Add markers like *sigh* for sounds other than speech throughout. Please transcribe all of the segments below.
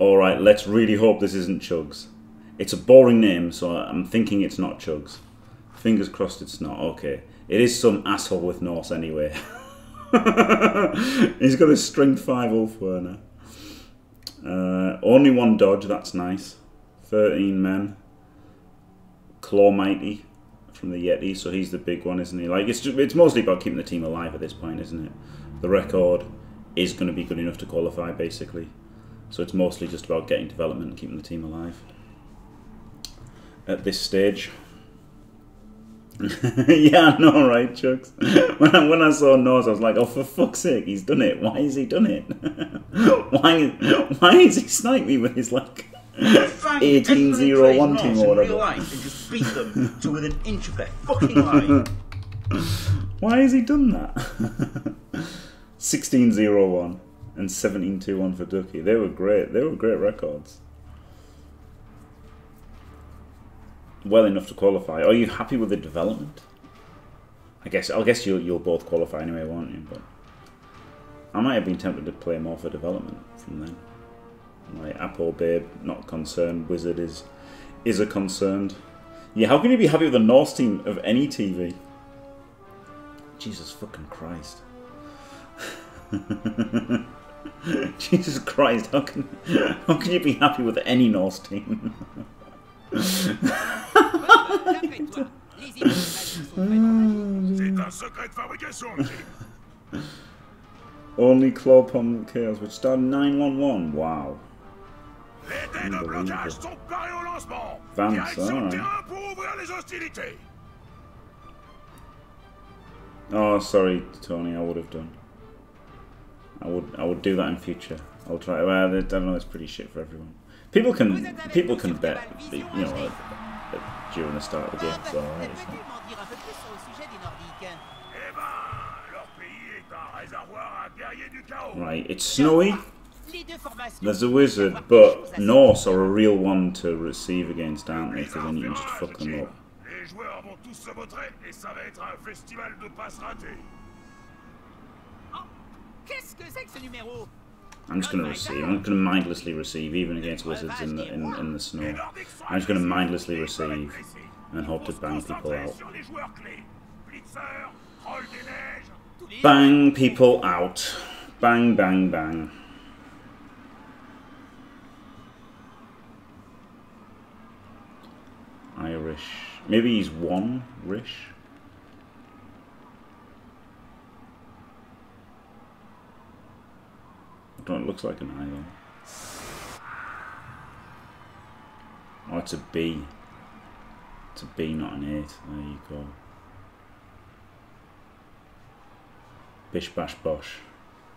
Alright, let's really hope this isn't Chugs. It's a boring name, so I'm thinking it's not Chugs. Fingers crossed it's not. Okay. It is some asshole with Norse anyway. *laughs* He's got a strength 5 Ulfwerener. Uh, only one dodge, that's nice. 13 men. Claw Mighty from the Yeti, so he's the big one, isn't he? Like it's just, it's mostly about keeping the team alive at this point, isn't it? The record is going to be good enough to qualify, basically. So it's mostly just about getting development and keeping the team alive at this stage. *laughs* yeah, I know, right, Chucks? *laughs* When I, when I saw Norse, I was like, oh, for fuck's sake, he's done it. Why has he done it? *laughs* why, why is he sniped me with his, like, 1801 team or whatever? Life and just beat them to within an inch of their fucking life. Why has he done that? 1601 and 17-2-1 for Ducky. They were great. They were great records. well enough to qualify. Are you happy with the development? I guess I guess you'll you'll both qualify anyway, won't you? But I might have been tempted to play more for development from then. Like Apple Babe, not concerned. Wizard is is a concerned. Yeah, how can you be happy with the Norse team of any TV? Jesus fucking Christ. *laughs* *laughs* Jesus Christ, how can how can you be happy with any Norse team? *laughs* *laughs* Only Clawpomb Chaos, which started 911. Wow. Vance, alright. Oh, sorry, Tony. I would have done. I would. I would do that in future. I'll try. Well, I don't know. It's pretty shit for everyone. People can. People can bet. You know, at, during the start of the game. So alright. It's. Right. It's snowy. There's a wizard, but Norse are a real one to receive against, aren't they? So then you can just fuck them up. I'm just gonna receive. I'm gonna mindlessly receive, even against wizards in the in, in the snow. I'm just gonna mindlessly receive and hope to bang people out. Sur les joueurs clés. Blitzer, Troll des neiges. Tous les Bang people out. Bang bang bang. Irish. Maybe he's one Rish. It looks like an I though. Oh, it's a B. It's a B, not an 8. There you go. Bish bash bosh.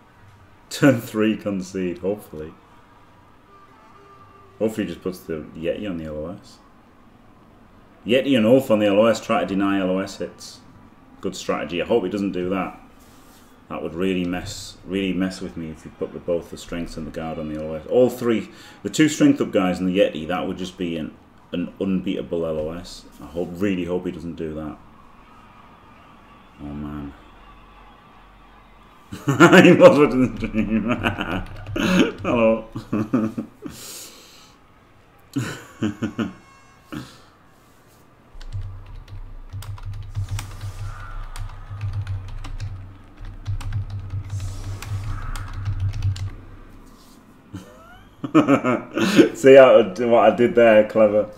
*laughs* Turn 3 concede, hopefully. Hopefully he just puts the Yeti on the LOS. Yeti and Ulf on the LOS try to deny LOS hits. Good strategy. I hope he doesn't do that. That would really mess really mess with me if you put the, both the strengths and the guard on the LOS. All three, the two strength up guys and the Yeti, that would just be an, an unbeatable LOS. I hope, really hope he doesn't do that. Oh man. *laughs* he was watching the stream. *laughs* Hello. *laughs* *laughs* See how, what I did there, clever.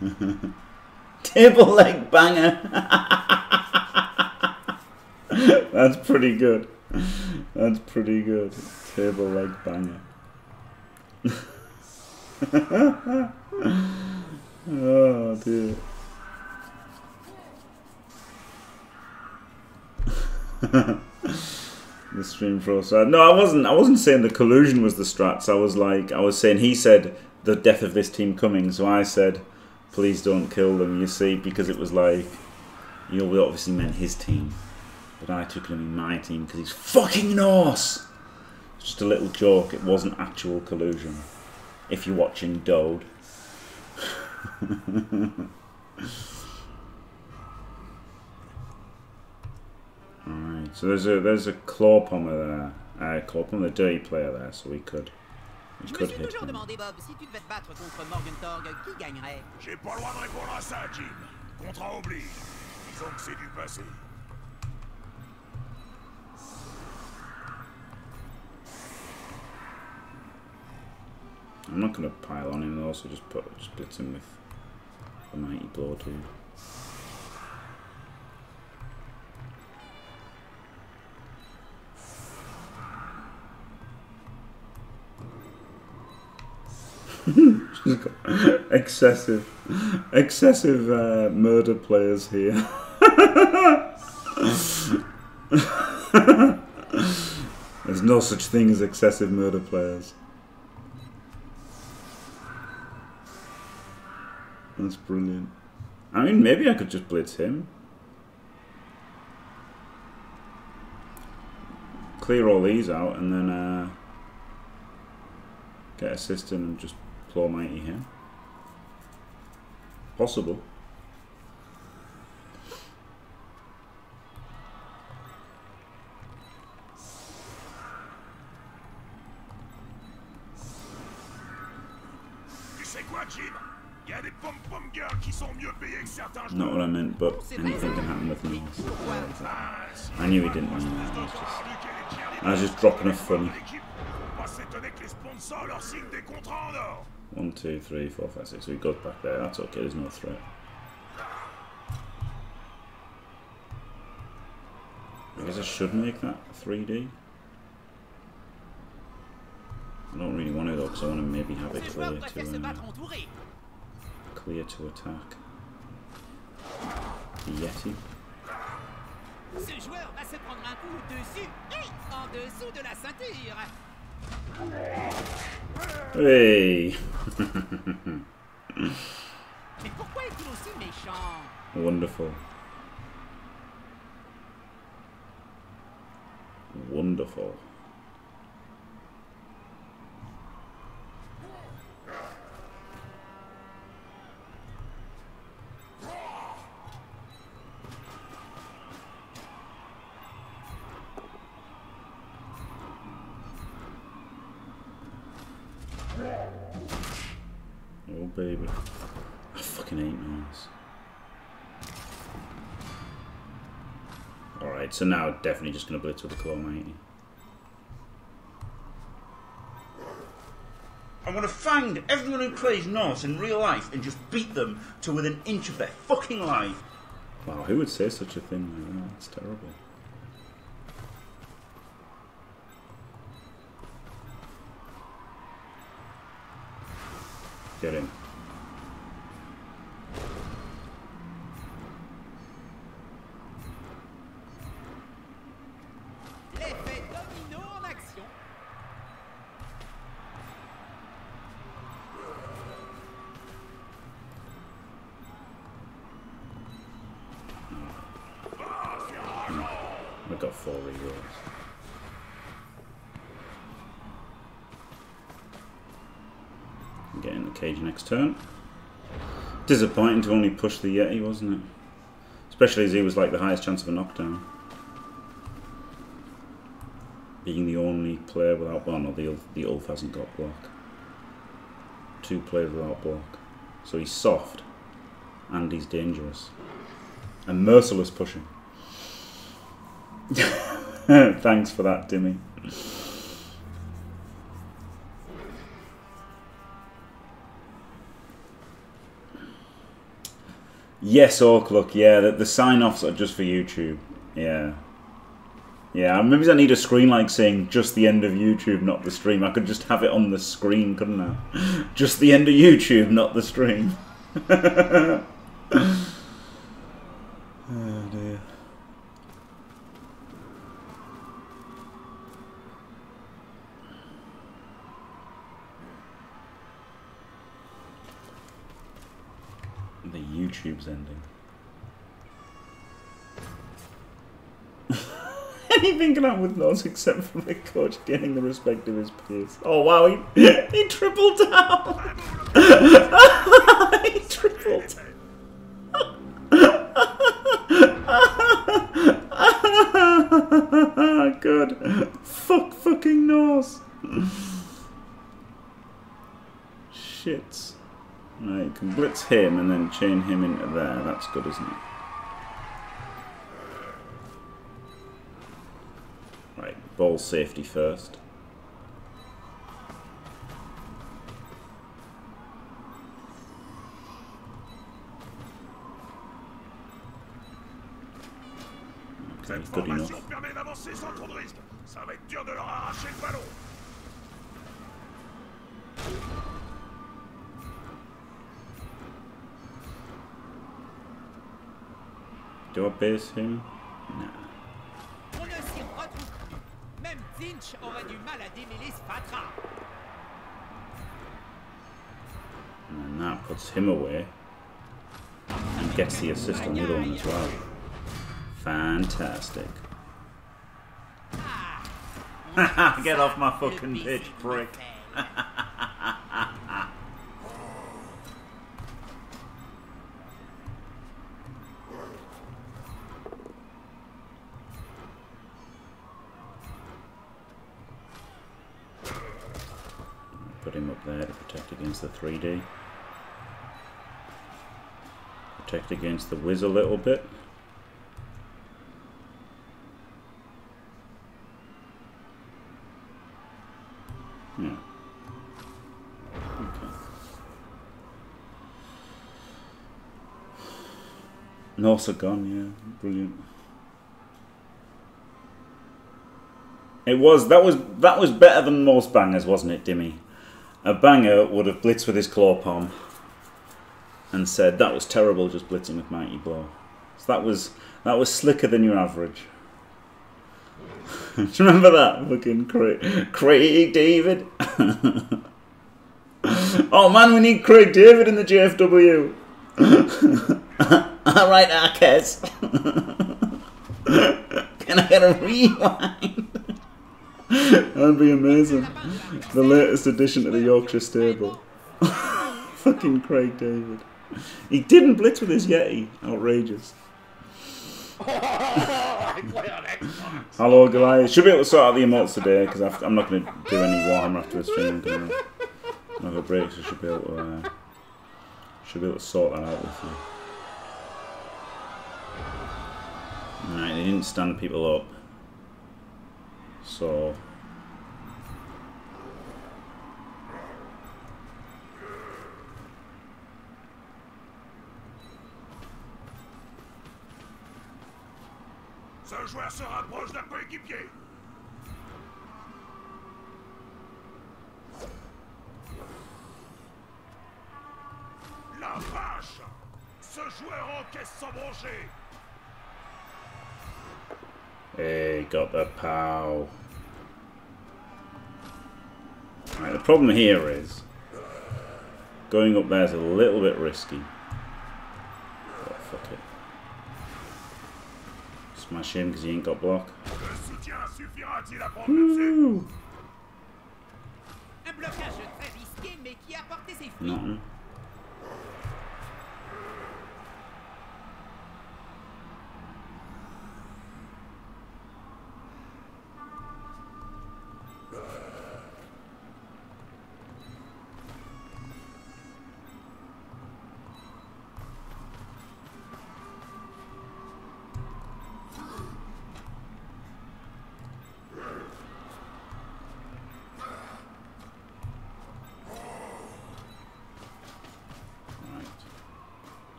*laughs* Table leg banger. *laughs* That's pretty good. That's pretty good. Table leg banger. oh dear. The stream pro side. Uh, no, I wasn't. I wasn't saying the collusion was the strats. I was like, I was saying he said the death of this team coming. So I said, please don't kill them. You see, because it was like, you know, we obviously meant his team, but I took him in my team because he's fucking Norse. Just a little joke. It wasn't actual collusion. If you're watching Dode. *laughs* Alright. So there's a there's a claw pommer there. Uh, claw pommer, the dirty player there, so we could we could hit him. Bob, si tu devais te battre contre Morgentorg, qui gagnerait J'ai pas le droit de répondre à ça, Jim. Contrat oblige. Disons que c'est du passé. I'm not gonna pile on him though, so just put just blitz him with the mighty blow dude. *laughs* excessive, excessive uh, murder players here. *laughs* There's no such thing as excessive murder players. That's brilliant. I mean, maybe I could just blitz him. Clear all these out and then uh, get assistant and just claw mighty him. Possible. Tu sais quoi, Jim Il y a des pom-pom girls qui sont mieux payés que certains Not what I meant, but anything can happen with Mais North. pourquoi si. I knew he didn't mean that. I was just, I was just dropping a funny. L'équipe, faut pas s'étonner que les sponsors leur signent des contrats en or. One, two, three, four, five, six. So he goes back there. That's okay. There's no threat. I guess I should make that 3D. I don't really want to though, because I want to maybe have it clear joueurs préfèrent se to uh, clear to attack. The Yeti. Ce joueur va se prendre un coup dessus et en dessous de la ceinture. Hey, Mais pourquoi est-il aussi méchant wonderful. Wonderful. Oh baby. I fucking hate noise. Alright, so now definitely just gonna blitz with the claw mighty. I want to find everyone who plays Norse in real life and just beat them to within an inch of their fucking life. Wow, who would say such a thing like that? That's terrible. Turn. Disappointing to only push the Yeti, wasn't it? Especially as he was like the highest chance of a knockdown. Being the only player without well, no, the the Ulf hasn't got block. Two players without block, so he's soft, and he's dangerous, and merciless pushing. *laughs* Thanks for that, Dimmy. Yes, Orc, look, yeah, the, the sign offs are just for YouTube. Yeah. Yeah, maybe I need a screen like saying just the end of YouTube, not the stream. I could just have it on the screen, couldn't I? *laughs* Just the end of YouTube, not the stream. *laughs* oh dear. The YouTube's ending. *laughs* Anything can happen with Norse except for the coach gaining the respect of his peers. Oh wow, he, he tripled down! *laughs* he tripled. *laughs* Good. Fuck fucking Norse. Shit. Right, you can blitz him and then chain him into there. That's good, isn't it? Right, ball safety first. Good enough. Ça va être dur de leur arracher le ballon. Do I base him? On ne s'y retrouve plus. Même Zinch aurait du mal à démêler ce. And then that puts him away. And gets the assist on the other one as well. Fantastic. *laughs* Get off my fucking Le pitch, prick. *laughs* mortel. Put him up there to protect against the 3D. Protect against the whiz a little bit. Yeah. Okay. Yeah. Brilliant. It was that was that was better than most bangers, wasn't it, Dimmy? A banger would have blitzed with his claw palm and said that was terrible, just blitzing with mighty blow. So that was that was slicker than your average. *laughs* Do you remember that fucking Craig, Craig David? *laughs* oh man, we need Craig David in the JFW. *laughs* All right, Arquez. Can I get a rewind? *laughs* That'd be amazing. The latest addition to the Yorkshire stable. *laughs* Fucking Craig David. He didn't blitz with his Yeti. Outrageous. I play on Xbox. Hello, Goliath. Should be able to sort out the emotes today because I'm not going to do any Warhammer after this stream. I'm going to break, so should be able to uh, should be able to sort that out with you. Right, they didn't stand people up, so Ce joueur se rapproche d'un coéquipier. La vache Ce joueur encaisse sans broncher. Hey, got the pow. Right, the problem here is going up there is a little bit risky. But fuck it. Smash him because he ain't got block. Le soutien suffira-t-il à prendre le dessus Woo! Un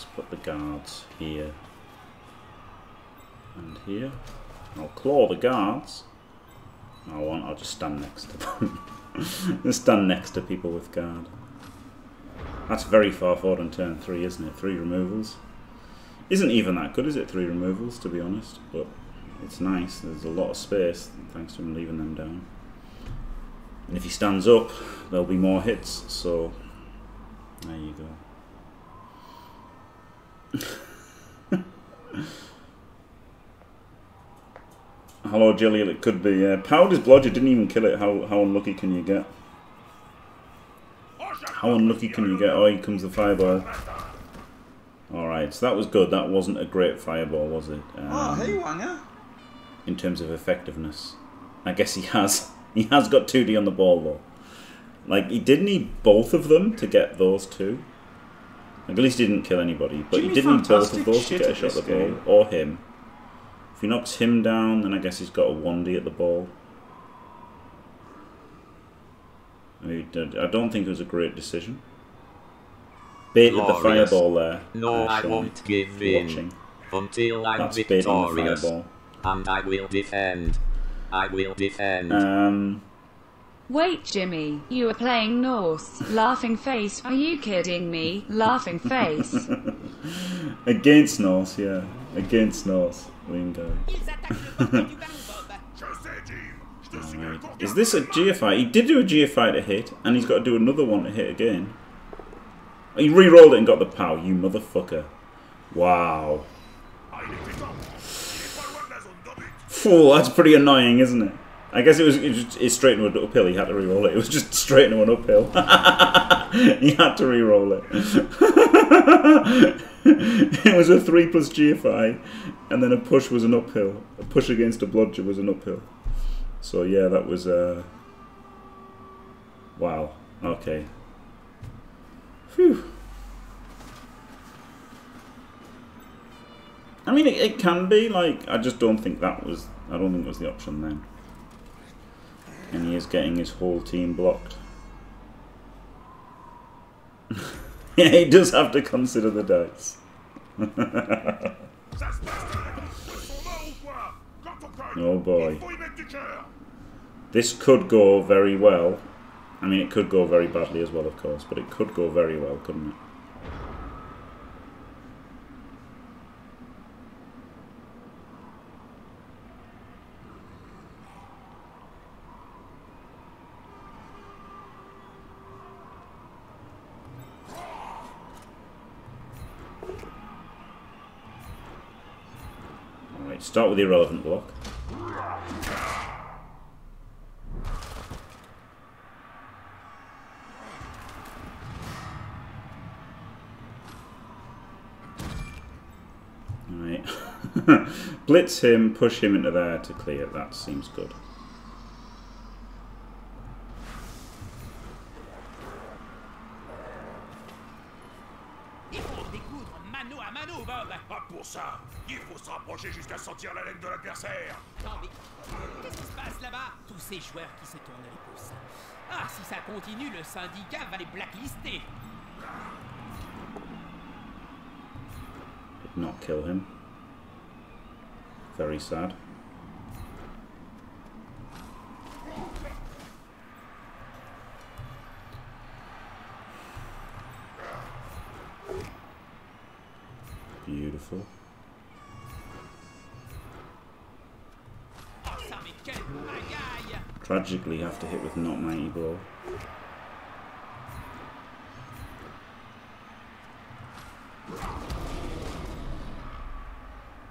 Let's put the guards here and here. I'll claw the guards. Oh, I won't, I'll just stand next to them. *laughs* just stand next to people with guard. That's very far forward on turn three, isn't it? Three removals. Isn't even that good, is it? Three removals, to be honest. But it's nice. There's a lot of space, thanks to him leaving them down. And if he stands up, there'll be more hits. So there you go. Hello, Jillian. It could be. Uh, Powder's Blodger didn't even kill it. How how unlucky can you get? How unlucky can you get? Oh, here comes the fireball. Alright, so that was good. That wasn't a great fireball, was it? Um, Oh, hey, Wanger. in terms of effectiveness. I guess he has. *laughs* He has got 2D on the ball though. Like he did need both of them to get those two. Like, at least he didn't kill anybody, but he Jimmy did need both of those to get a shot at the ball, or him. If he knocks him down, then I guess he's got a 1D at the ball. I don't think it was a great decision. Baited the fireball there. No, uh, I won't give if watching. in until I'm That's baiting the victorious. fireball. And I will defend. I will defend. Um, Wait, Jimmy, you are playing Norse. Laughing face. Are you kidding me? Laughing face. *laughs* against Norse, yeah. Against Norse. Lingard. Ils attaquent le portail du ballon, Bob. Je sais, Jim. Je te signale Right. Is this a GFI? He did do a GFI to hit, and he's got to do another one to hit again. He re-rolled it and got the pow, you motherfucker. Wow. Il était temps. Il est pas loin de la zone de but. Phew, that's pretty annoying, isn't it? I guess it was it, just, it straight into an uphill. He had to re-roll it. It was just *laughs* straight into an uphill. *laughs* he had to re-roll it. *laughs* *laughs* it was a three plus GFI, and then a push was an uphill. A push against a bludger was an uphill. So yeah, that was uh. Wow. Okay. Phew. I mean, it, it can be like I just don't think that was. I don't think it was the option then. And he is getting his whole team blocked. *laughs* yeah, he does have to consider the dice. Ça se passe très bien. Ils sont morts ou quoi Quand on cogne, Oh boy. il faut y mettre du cœur. This could go very well. I mean, it could go very badly as well, of course, but it could go very well, couldn't it? Alright, start with the irrelevant block. Right. Blitz him, push him into there to clear. That seems good. Pour ça. Se rapprocher jusqu'à sentir la laine de l'adversaire. Attends, mais qu'est-ce qui se passe là-bas? Tous ces joueurs qui se tournent les pouces. Ah, si ça continue, le syndicat va les blacklister. Did not kill him. Very sad. Beautiful. Tragically, have to hit with not mighty blow.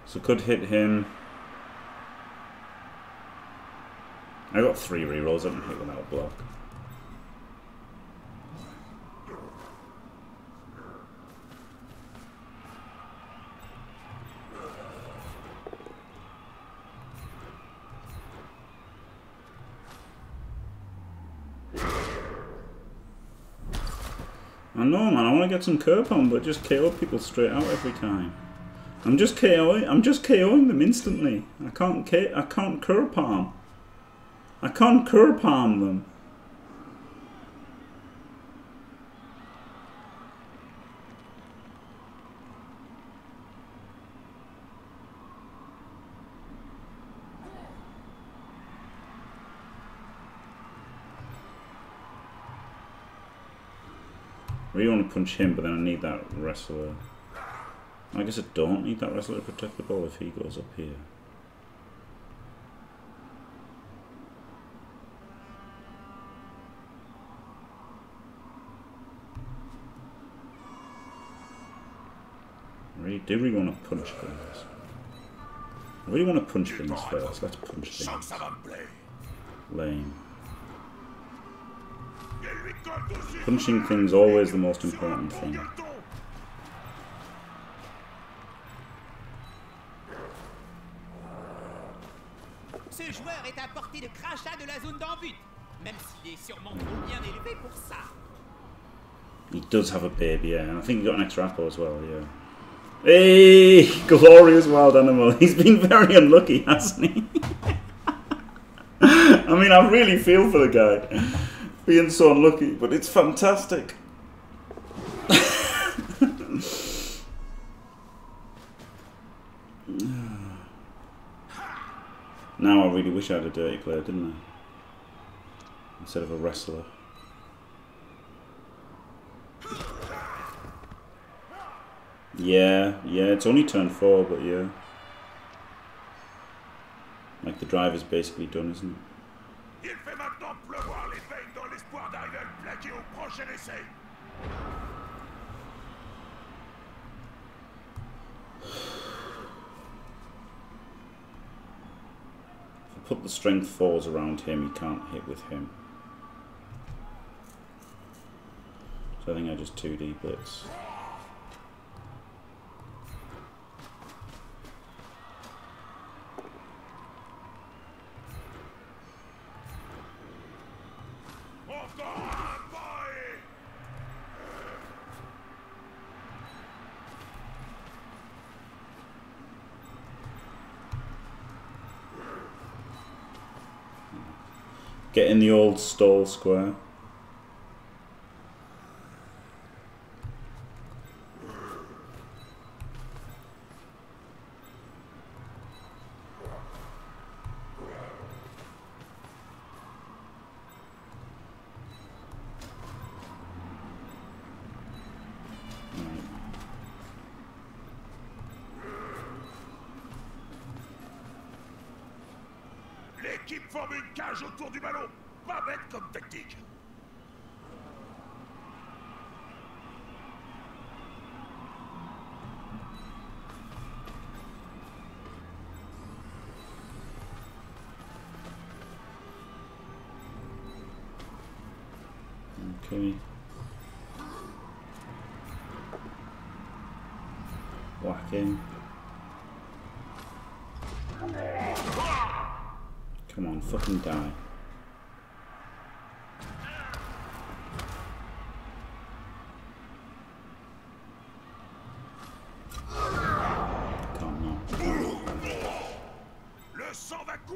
So could hit him. I got three rerolls. I didn't hit without block. I know, man. I want to get some curb on, but just KO people straight out every time. I'm just KOing. I'm just KOing them instantly. I can't K. I can't curb palm. I can't curb palm them. To punch him, but then I need that wrestler. I guess I don't need that wrestler to protect the ball if he goes up here. I really do really want to punch things. I really want to punch things first. Let's punch Je sens que things. ça va me plaire. Lame. Punching thing's always the most important thing. Ce joueur est à portée de crachat de la zone d'envie, même s'il est sûrement trop bien élevé pour ça. He does have a baby, yeah, I think he got an extra apple as well, yeah. Hey, glorious wild animal. *laughs* He's been very unlucky, hasn't he? *laughs* I mean, I really feel for the guy being so unlucky, but it's fantastic. now I really wish I had a dirty player, didn't I? Instead of a wrestler. Yeah, yeah, it's only turn four, but yeah. Like the driver's basically done, isn't it? Il fait maintenant pleuvoir les veines dans l'espoir d'arriver à le If I put the strength fours around him, he can't hit with him. So I think I just 2D blitz. Encore un boy Get in the old stall square. Cage autour du ballon. Fucking die.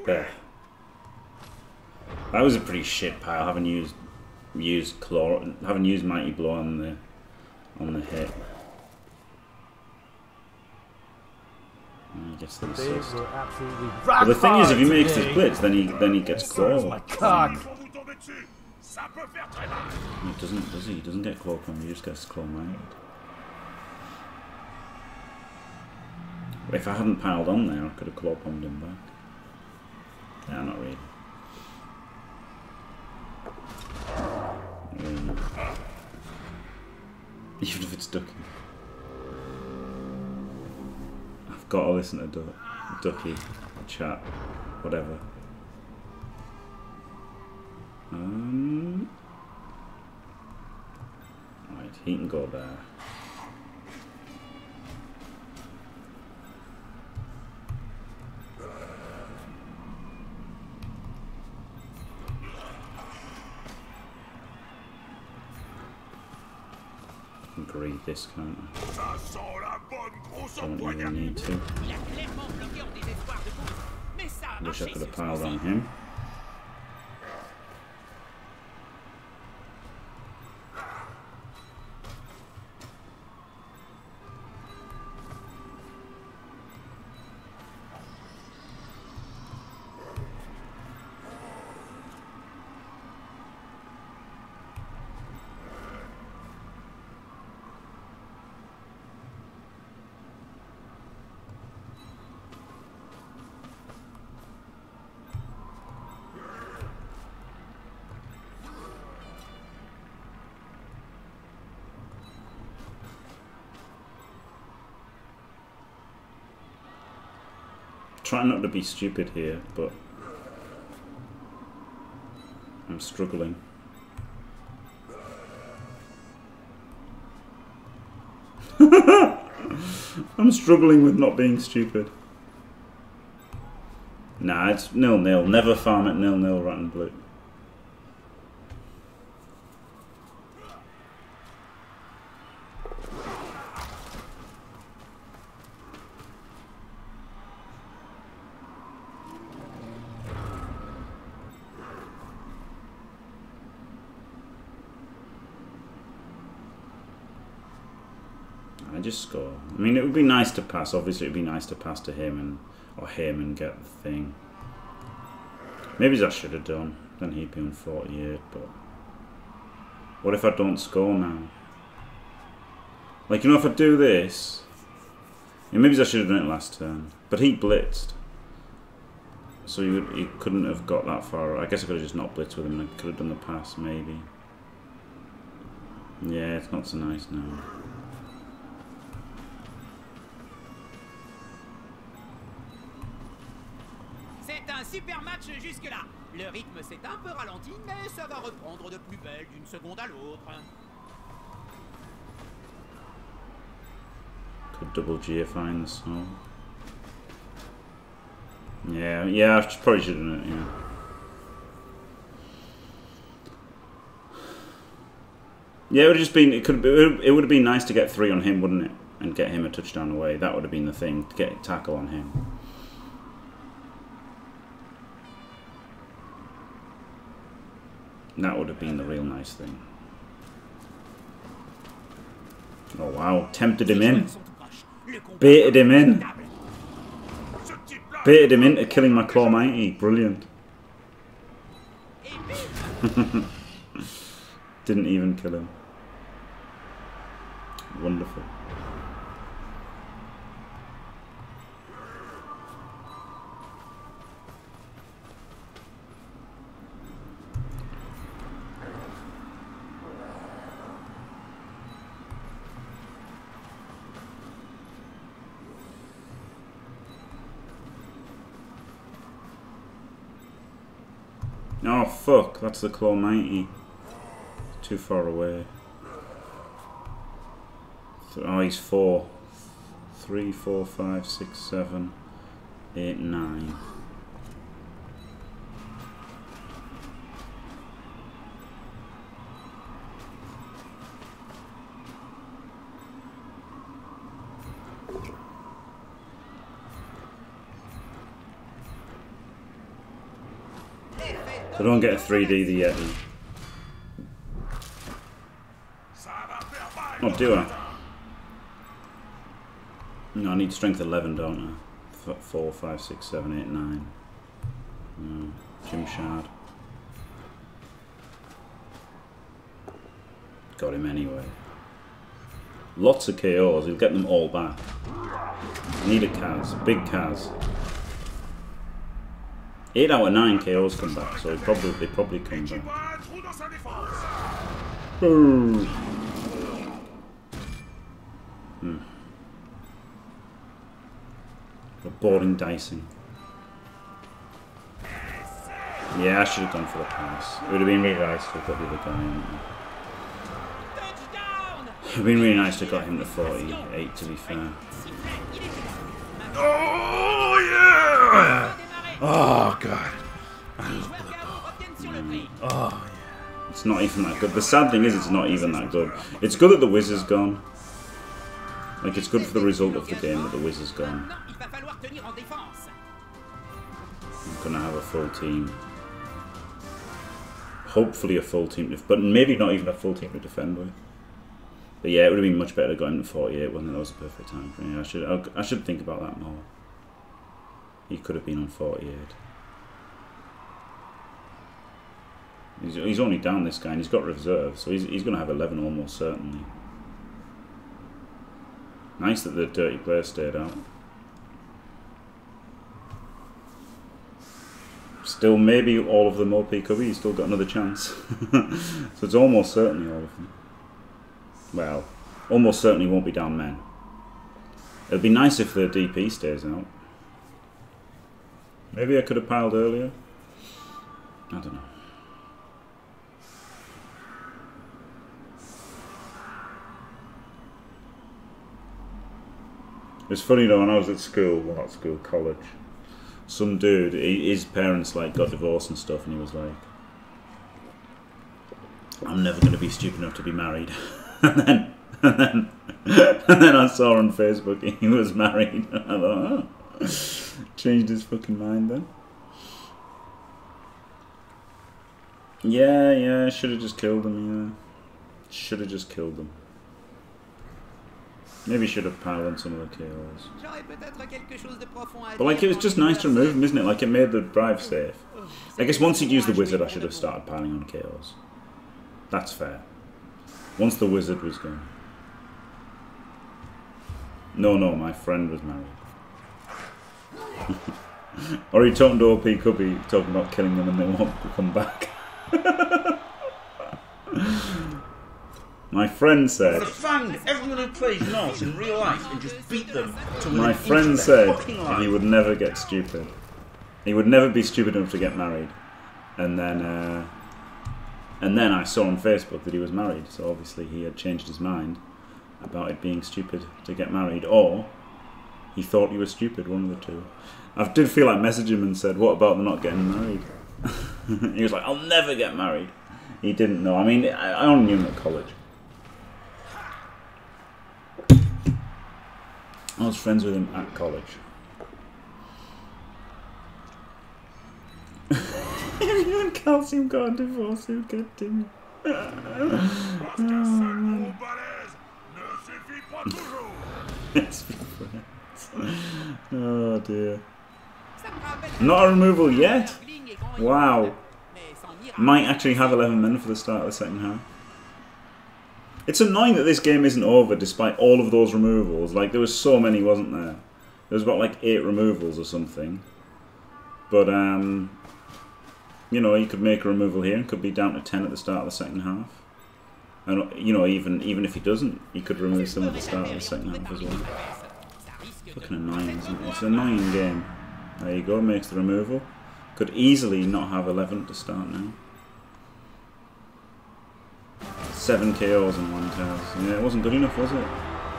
There. That was a pretty shit pile. Haven't used used claw. Haven't used mighty blow on the on the hit. He gets the assist. But the thing is, if he makes hard his blitz, then he then he gets claw. my cock. Ils vont vous tomber dessus. Ça peut faire très mal. He doesn't, does he? He doesn't get claw from. He just gets claw minded. If I hadn't piled on there, I could have claw bombed him back. Yeah, not really. Not really. Even if it's Ducky. I've got to listen to du- Ducky chat, whatever. Um, right, he can go there. Agree this can't I? Ça sent la bonne grosse Don't really need to. Il a clairement bloqué en désespoir de cause. Mais ça a Wish I could have piled on him. Try not to be stupid here, but I'm struggling. *laughs* I'm struggling with not being stupid. Nah, it's nil nil. Never farm at nil nil, rat and blue. Just score. I mean, it would be nice to pass. Obviously, it'd be nice to pass to him and or him and get the thing. Maybe I should have done. Then he'd be on 48. But what if I don't score now? Like you know, if I do this, yeah, maybe I should have done it last turn. But he blitzed, so he, would, he couldn't have got that far. I guess I could have just not blitzed with him and I could have done the pass maybe. Yeah, it's not so nice now. Match jusque-là. Le rythme s'est un peu ralenti, mais ça va reprendre de plus belle d'une seconde à l'autre. Could double GFI in the snow. Yeah, yeah, I probably should have done it, yeah. Yeah, it would have just been, it could it would have been nice to get three on him, wouldn't it? And get him a touchdown away. That would have been the thing, to get a tackle on him. That would have been the real nice thing. Oh wow, tempted him in. Baited him in. Baited him into killing my Claw Mighty. Brilliant. *laughs* Didn't even kill him. Wonderful. Fuck, that's the Claw Mighty. Too far away. Oh, he's four. Three, four, five, six, seven, eight, nine. So don't get a 3D the Yeti. Oh, do I? No, I need strength 11, don't I? F- 4, 5, 6, 7, 8, 9. Mm, no. Jim Shard. Got him anyway. Lots of KOs, he'll get them all back. Need a Kaz, big Kaz. 8 out of 9 KOs come back, so he probably, they probably come back. Hmm. The boring dicing. Yeah, I should have gone for the pass. It would have been really nice to have got the other guy in. It would have been really nice to have got him to 48, to be fair. Oh yeah démarré. Oh god joueurs KO obtiennent sur le. It's not even that good. The sad thing is, it's not even that good. It's good that the Wiz is gone. Like, it's good for the result of the game that the Wiz is gone. I'm gonna have a full team. Hopefully a full team, but maybe not even a full team to defend with. But yeah, it would have been much better to go him to 48 when that was the perfect time for me. I should I, I should think about that more. He could have been on 48. He's, he's only down this guy and he's got reserve, so he's, he's going to have 11 almost certainly. Nice that the dirty player stayed out. Still, maybe all of them OP Cubby. He's still got another chance. *laughs* so it's almost certainly all of them. Well, almost certainly won't be down men. It'd be nice if the DP stays out. Maybe I could have piled earlier. I don't know. It's funny though, when I was at school, well not school, college, some dude. he- His parents like got divorced and stuff, and he was like, "I'm never going to be stupid enough to be married." *laughs* and then, and then, *laughs* and then I saw on Facebook *laughs* he was married. I thought, oh, changed his fucking mind then. Yeah, yeah, should have just killed him. Yeah, should have just killed him. Maybe should have piled on some of the KOs. J'aurais peut-être quelque chose de profond à But like, it was just nice to remove them, isn't it? Like, it made the drive safe. Oh, I guess once he'd used the wizard, I should have started piling on KOs. That's fair. Once the wizard was gone. No, no, my friend was married. *laughs* or he talking to OP Cubby, talking about killing them and they won't come back. *laughs* my friend said. To find everyone who plays Norse in real life and just beat them to My friend said he would never get stupid. He would never be stupid enough to get married. And then, uh, and then I saw on Facebook that he was married. So obviously he had changed his mind about it being stupid to get married, or he thought he was stupid. One of the two. I did feel like messaging him and said, "What about not getting married?" *laughs* he was like, "I'll never get married." He didn't know. I mean, I I only knew him at college. I was friends with him at college. Even calcium got a divorce, who kept him? Parce qu'un seul gros balèze ne suffit pas toujours. Let's be friends. Oh dear. Ça me rappelle Not a removal yet? Bling et Grand Wow. Yacht, mais sans miracle. Might actually have 11 men for the start of the second half. It's annoying that this game isn't over despite all of those removals. Like, there was so many, wasn't there? There was about like 8 removals or something. But, um, you know, you could make a removal here and could be down to 10 at the start of the second half. And, you know, even even if he doesn't, he could remove some at the start of the second half as well. Fucking annoying, isn't it? It's an annoying game. There you go, makes the removal. Could easily not have 11 to start now. Seven KOs and one cas. Yeah, it wasn't good enough, was it?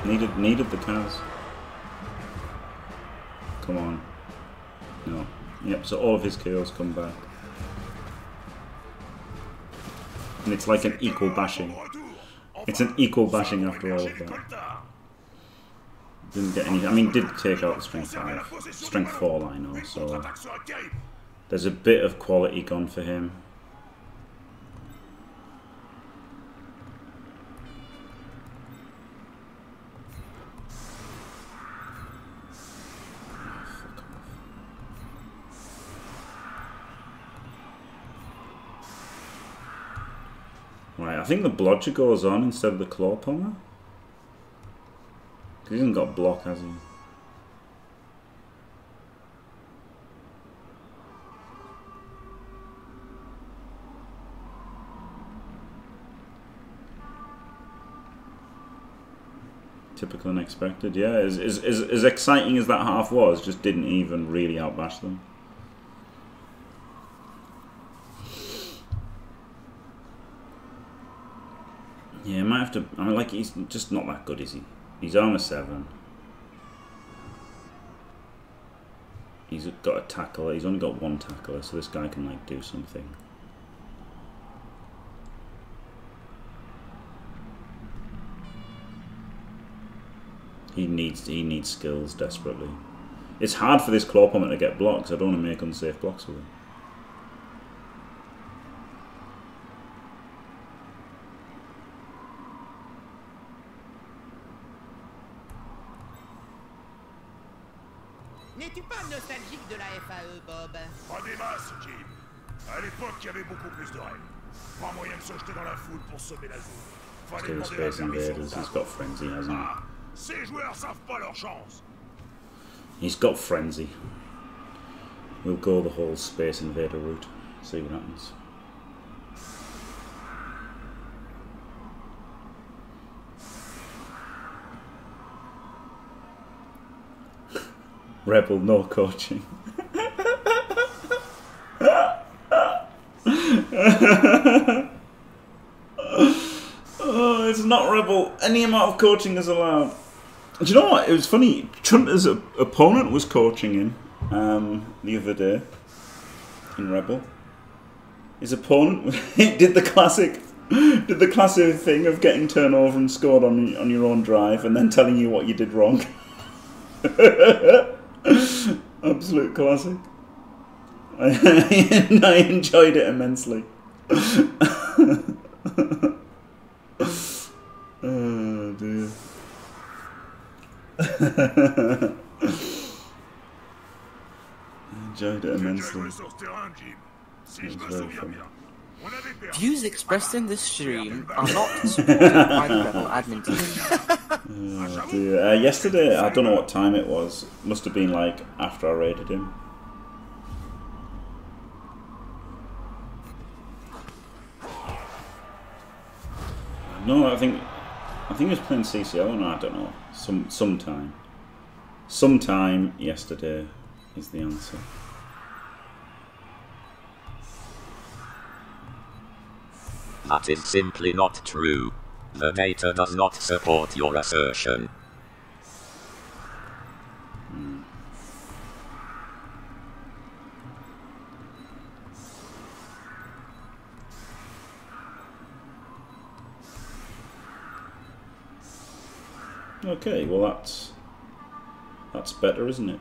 Needed needed the cas. Come on. No. Yep, so all of his KOs come back. And it's like an equal bashing. It's an equal bashing after all of that. Didn't get any. I mean, did take out the strength five, strength four line though, so there's a bit of quality gone for him. Right, I think the blodger goes on instead of the claw. 'Cause He hasn't got block, has he? Typical and expected, yeah. As, as, as, as exciting as that half was, just didn't even really outbash them. Yeah, might have to. I mean, like he's just not that good, is he? He's armor seven. He's got a tackler. He's only got one tackler, so this guy can like do something. He needs he needs skills desperately. It's hard for this Clawpomb to get blocks. I don't want to make unsafe blocks with him. N'es-tu pas nostalgique de la FAE, Bob Pas des masses, Jim. À l'époque, il y avait beaucoup plus de. Pas moyen de se jeter dans la foule pour sauver la zone. Fallait demander la permission de got frenzy, hasn't he? Ah, ces joueurs savent pas leur chance. He's got frenzy. We'll go the whole Space Invader route. See what happens. *laughs* REBBL, no coaching. Oh, it's not REBBL. Any amount of coaching is allowed. Do you know what? It was funny. Trunter's opponent was coaching him, um, the other day in REBBL. His opponent *laughs* did the classic, did the classic thing of getting turned over and scored on on your own drive, and then telling you what you did wrong. *laughs* Absolute classic. I, *laughs* I enjoyed it immensely. Oh dear. I *laughs* enjoyed it immensely. joué sur ce terrain, Jim. Si je It's me very souviens funny. bien. On avait perdu. Views expressed in this stream are not *laughs* supported by the REBBL admin team. Oh dear. Uh, yesterday, I don't know what time it was. Must have been like after I raided him. No, I think I think he was playing CCO. No, I don't know. Some sometime, sometime yesterday is the answer. That is simply not true. The data does not support your assertion. Okay, well that's that's better, isn't it?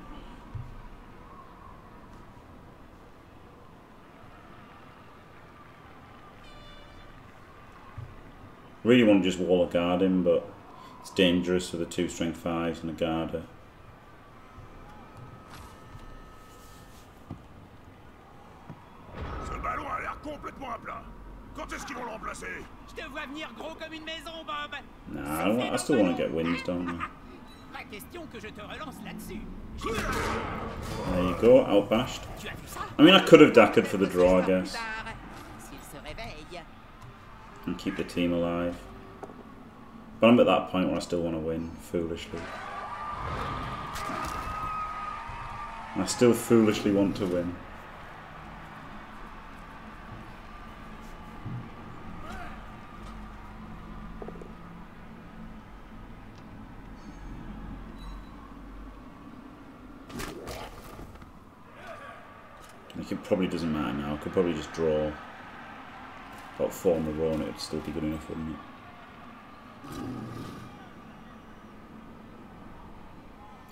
Really want to just wall a guard him, but it's dangerous with the two strength fives and a guarder. Complètement à plat. Quand est-ce qu'ils vont le remplacer Je te vois venir gros comme une maison, Bob. Nah, I, want, I still want to get wins, don't I? *laughs* Pas question que je te relance là-dessus. There you go, outbashed. Tu as vu ça I mean, I could have dackered for the draw, I guess, tard, S'il se réveille. and keep the team alive. But I'm at that point where I still want to win, foolishly. I still foolishly want to win. It probably doesn't matter now. I could probably just draw about four in a row and it would still be good enough, wouldn't it?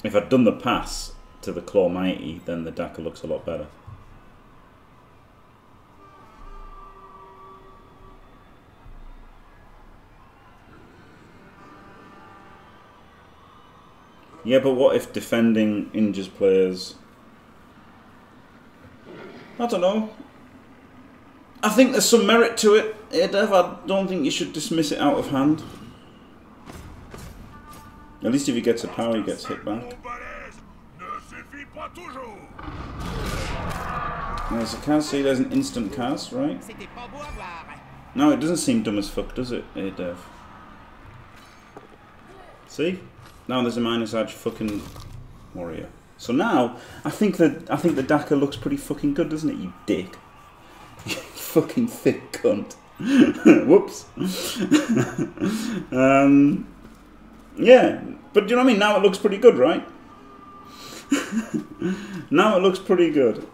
If I'd done the pass to the Claw Mighty, then the Daka looks a lot better. Yeah, but what if defending injures players? I don't know. I think there's some merit to it, Edev. I don't think you should dismiss it out of hand. At least if he gets a power, he gets hit back. There's a cas, see there's an instant cast, right? No, it doesn't seem dumb as fuck, does it, eh, Dev? See? Now there's a minus edge fucking warrior. So now I think that I think the Daka looks pretty fucking good, doesn't it, you dick? *laughs* You fucking thick cunt. *laughs* Whoops. *laughs* um, yeah, but do you know what I mean? Now it looks pretty good, right? now it looks pretty good.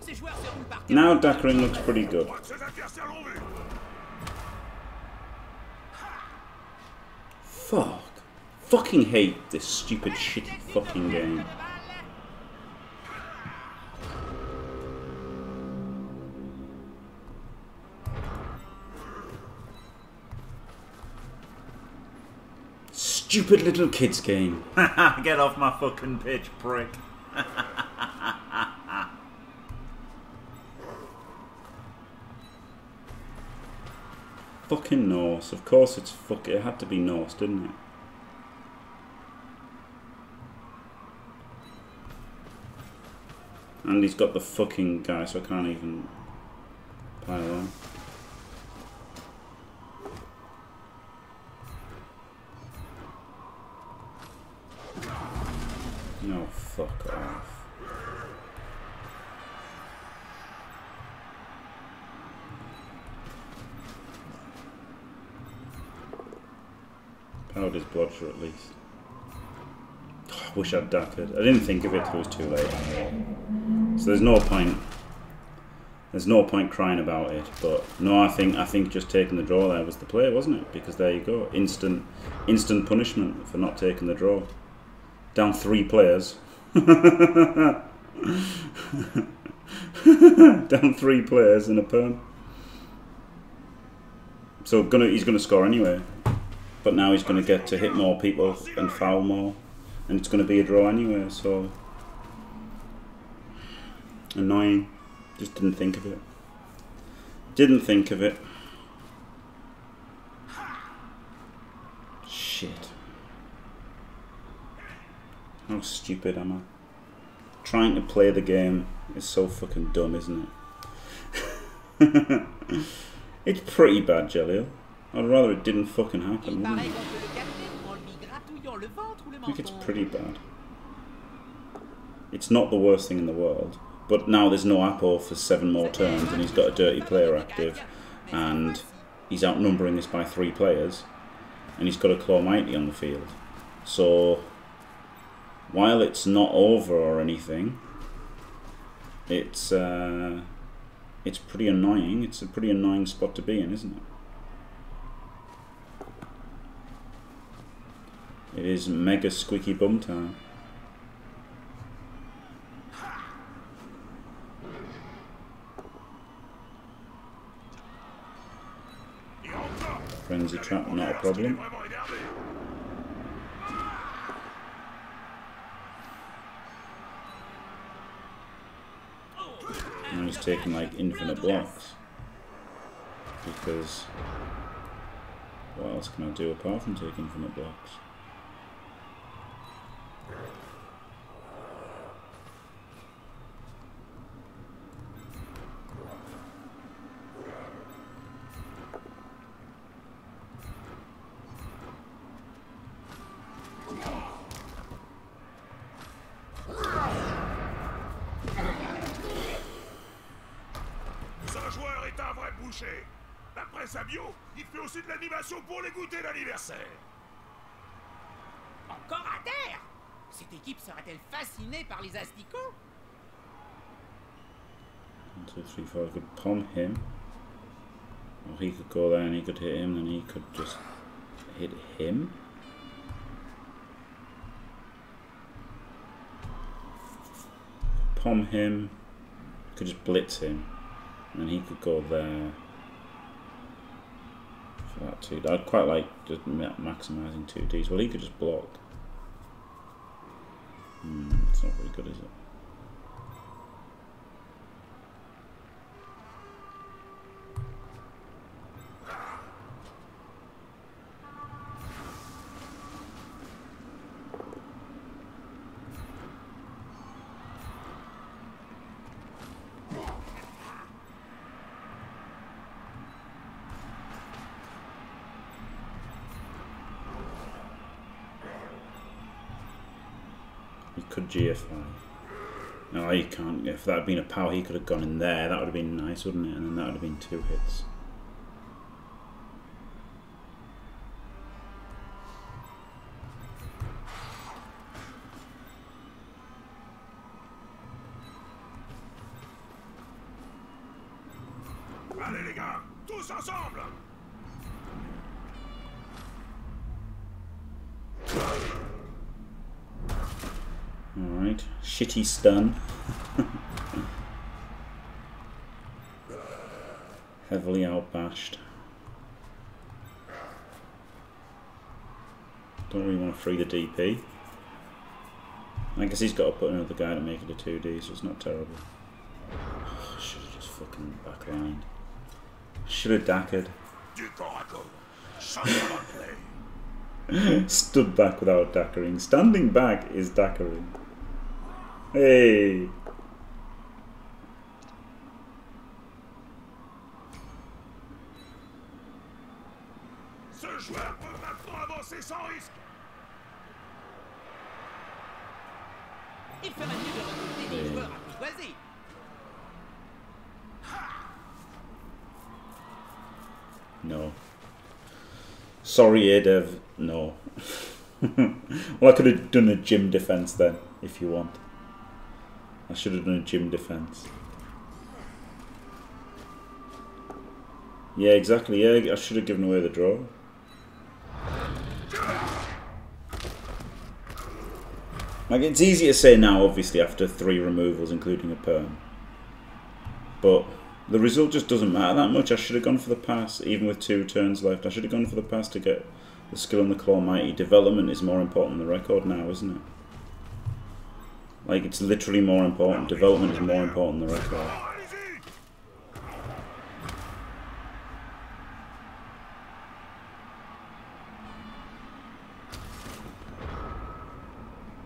Ces joueurs se roulent par terre. Now Dakrin looks pretty good. Fuck. Fucking hate this stupid shitty fucking game. Stupid little kids game. *laughs* Get off my fucking pitch, prick. Fucking Norse. Of course it's fuck. It had to be Norse, didn't it? And he's got the fucking guy, so I can't even pile on. No, fuck off. Power At least. Oh, I wish I'd dackered. I didn't think of it till it was too late. So there's no point. There's no point crying about it. But no, I think I think just taking the draw there was the play, wasn't it? Because there you go, instant instant punishment for not taking the draw. Down three players. *laughs* Down three players in a perm. So gonna he's gonna score anyway. But now he's gonna get to hit more people and foul more. And it's gonna be a draw anyway, so annoying. Just didn't think of it. Didn't think of it. Shit. How stupid am I? Trying to play the game is so fucking dumb, isn't it? *laughs* it's pretty bad, Jelliel. I'd rather it didn't fucking happen, wouldn't it? qu'on peut le garder en lui gratouillant le ventre ou le I think it's pretty bad. It's not the worst thing in the world, but now there's no Apo for seven more turns, and he's got a dirty player active, and he's outnumbering us by three players, and he's got a Claw Mighty on the field. So, while it's not over or anything, it's uh, it's pretty annoying. It's a pretty annoying spot to be in, isn't it? It is mega squeaky bum time. Frenzy trap, not a problem. I'm just taking like infinite blocks. Because what else can I do apart from take infinite blocks? Three, four. I could palm him. Or he could go there and he could hit him, then he could just hit him. Palm him. Could just blitz him, and he could go there. For that too. I'd quite like just maximising two Ds. Well, he could just block. Hmm, it's not very good, is it? He could GFI. No, he can't. If that had been a power, he could have gone in there. That would have been nice, wouldn't it? And then that would have been two hits. Shitty stun. *laughs* Heavily outbashed. Don't really want to free the DP. I guess he's got to put another guy to make it a 2D, so it's not terrible. *sighs* Should have just fucking backlined. Should have dackered. Du corps à corps. Shut up play. Stood back without dackering. Standing back is dackering. Hey! Ce joueur peut maintenant avancer sans risque. Il ferait mieux de recruter des Mais- joueurs apprivoisés. No. Sorry, Adev. No. *laughs* well, I could have done a gym defense then, if you want. I should have done a gym defense. Yeah, exactly. Yeah, I should have given away the draw. Like, it's easy to say now, obviously, after three removals, including a perm. But the result just doesn't matter that much. I should have gone for the pass, even with two turns left. I should have gone for the pass to get the skill and the claw mighty. Development is more important than the record now, isn't it? Like, it's literally more important. Development is more important than the record. Allez-y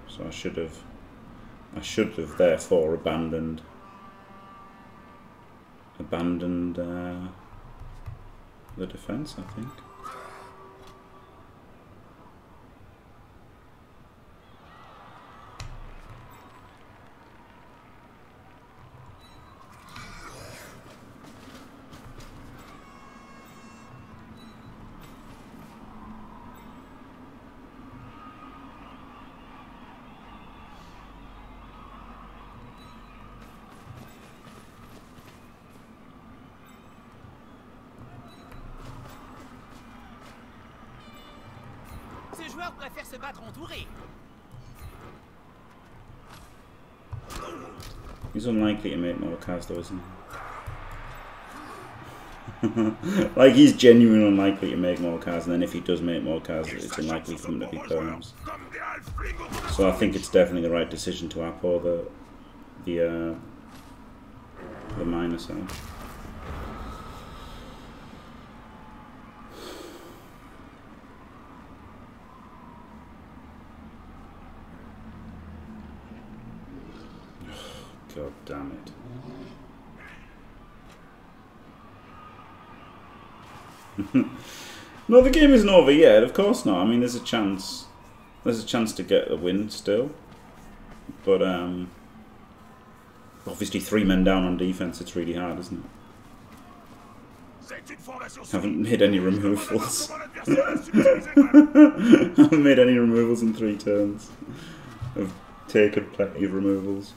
So I should have, I should have therefore abandoned, abandoned uh, the defense. I think. He's unlikely to make more cards though, isn't he? *laughs* like he's genuinely unlikely to make more cards, and then if he does make more cards, it's unlikely for him to be perms. So I think it's definitely the right decision to apple the the uh, the minus out. God damn it. No, the game isn't over yet. Of course not. I mean, there's a chance. There's a chance to get a win still, but um, obviously three men down on defense. It's really hard, isn't it? Haven't made any removals. *laughs* Haven't made any removals in three turns. I've taken plenty of removals.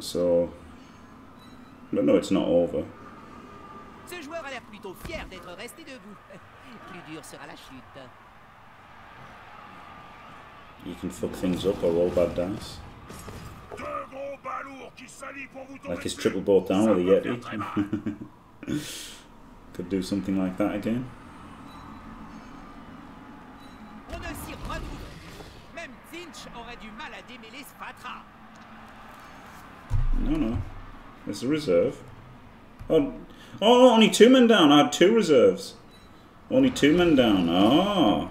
So, but no, it's not over. Ce joueur a l'air plutôt fier d'être resté debout. *laughs* Plus dur sera la chute. You can fuck things up or roll bad dice. Like his triple board down with a Yeti. Could do something like that again. On ne s'y retrouve. Même Zinch aurait du mal à démêler ce fatras. No, no. There's a reserve. Oh, oh, only two men down. I had two reserves. Only two men down. Oh.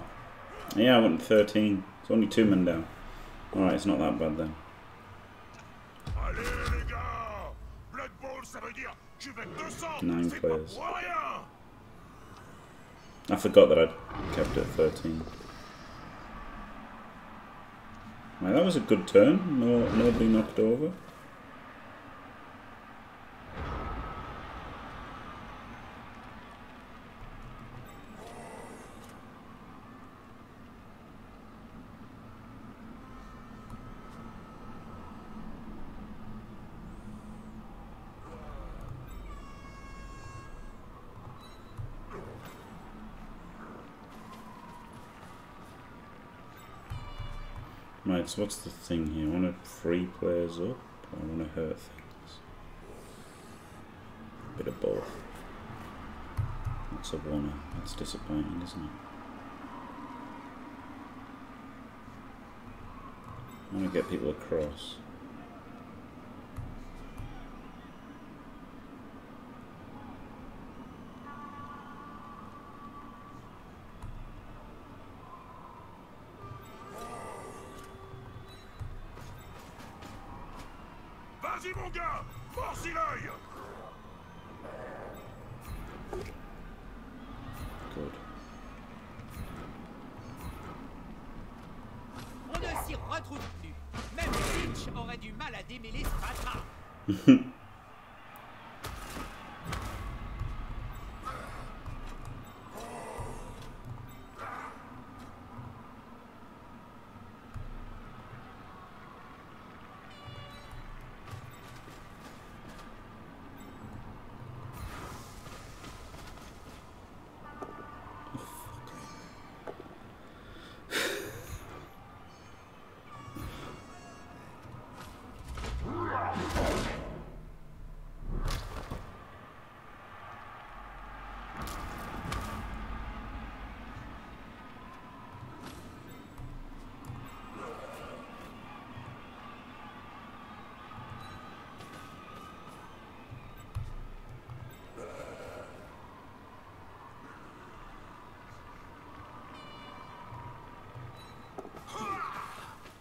Yeah, I went 13. It's only two men down. Alright, it's not that bad then. Allez les gars Blood Bowl ça veut dire cuvette de sang Nine players. I forgot that I'd kept it at 13. Right, that was a good turn. No, nobody knocked over. So what's the thing here? I want to free players up, I want to hurt things? A Bit of both. That's a one. That's disappointing, isn't it? I want to get people across.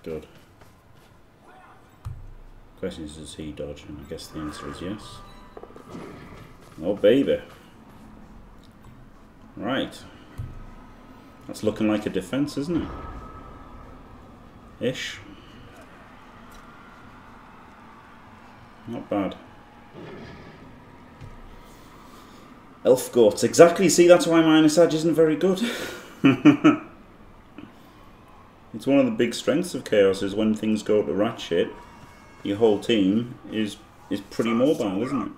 Good. Question is, does he dodge? And I guess the answer is yes. Oh, baby. Right. That's looking like a defense, isn't it? Ish. Not bad. Elf goats. Exactly. See, that's why Minus Edge isn't very good. *laughs* it's one of the big strengths of Chaos is when things go to ratchet, your whole team is is pretty mobile, isn't it?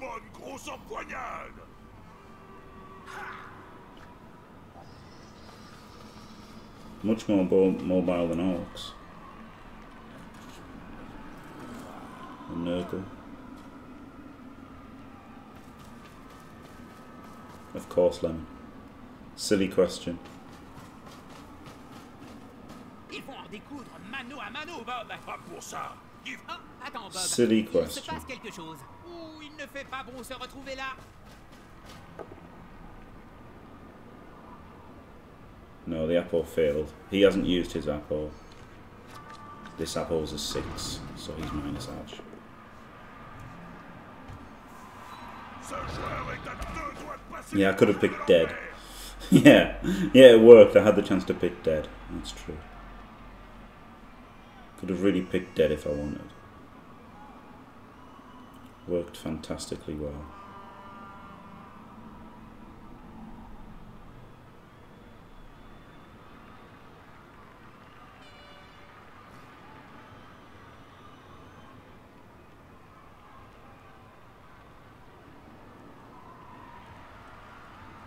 Much more mobile than Orcs. And Nurgle. Of course, Lemon. Silly question. Ils vont en découdre mano à mano, Bob. Pas pour ça. Il Ah, attends, Bob. Silly Il se question. passe quelque chose. Ouh, il ne fait pas bon se retrouver là. No, the apple failed. He hasn't used his apple. This apple's a 6, so he's minus edge. Ce joueur est à deux doigts de passer Yeah, I could have picked dead. *laughs* yeah, yeah, it worked. I had the chance to pick dead. That's true. Could have really picked dead if I wanted. Worked fantastically well.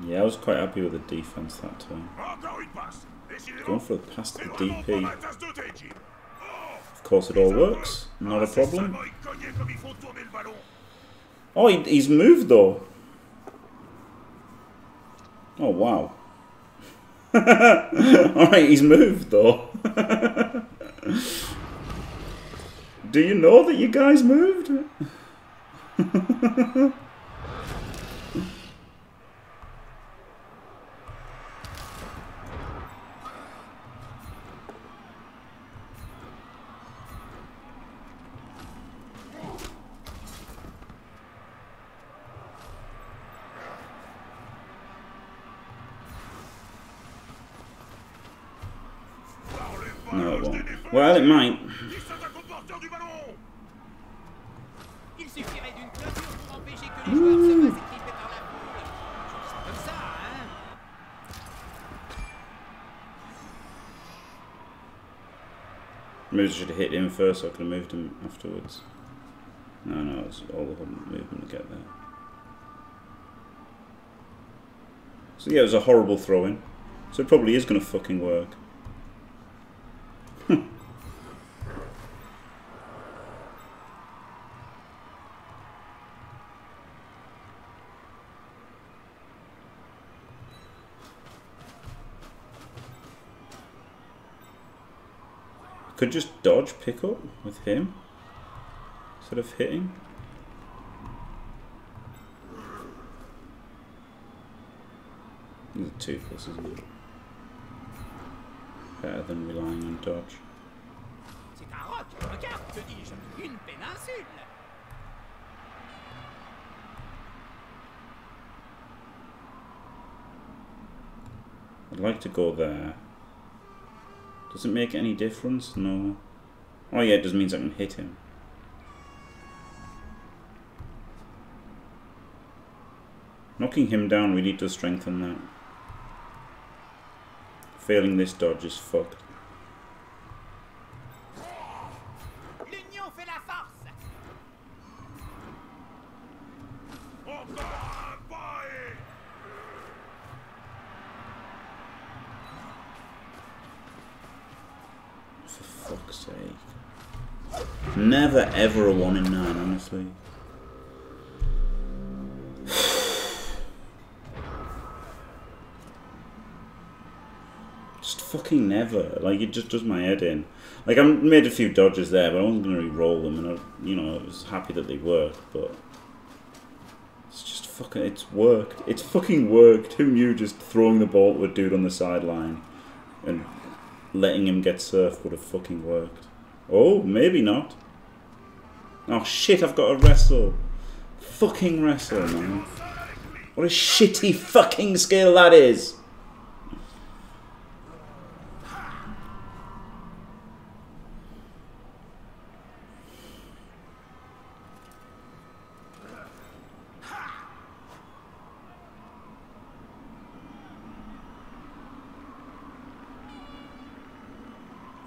Yeah, I was quite happy with the defense that time. Encore une passe. Décidément. Going for the pass to the DP. Course, it all works. Not a problem. Oh, he, he's moved though. Oh wow. *laughs* Alright, he's moved though. *laughs* Do you know that you guys moved? *laughs* Par les No, it ballons, won't. des défenses. Well, it might. Il s'attaque au porteur du ballon. Il suffirait d'une clôture pour empêcher que les joueurs se fassent équiper par la foule. Je dis comme ça, hein. Maybe I should have hit him first so I could have moved him afterwards. No, no, it's all the movement to get there. So yeah, it was a horrible throw in. So it probably is going to fucking work. *laughs* Could just dodge pick up with him instead of hitting. Are toothless, isn't it? Better than relying on dodge. I'd like to go there. Does it make any difference? No. Oh yeah, it just means I can hit him. Knocking him down we need to strengthen that. Failing this dodge is fucked. L'union fait la force. Encore un pas et... For fuck's sake. Never ever a 1 in 9, honestly. Just fucking never. Like, it just does my head in. Like, I made a few dodges there, but I wasn't going to re-roll them, and I, you know, I was happy that they worked, but... It's just fucking... It's worked. It's fucking worked. Who knew just throwing the ball to a dude on the sideline and letting him get surfed would have fucking worked. Oh, maybe not. Oh shit, I've got to wrestle. Fucking wrestle, man. What a shitty fucking skill that is.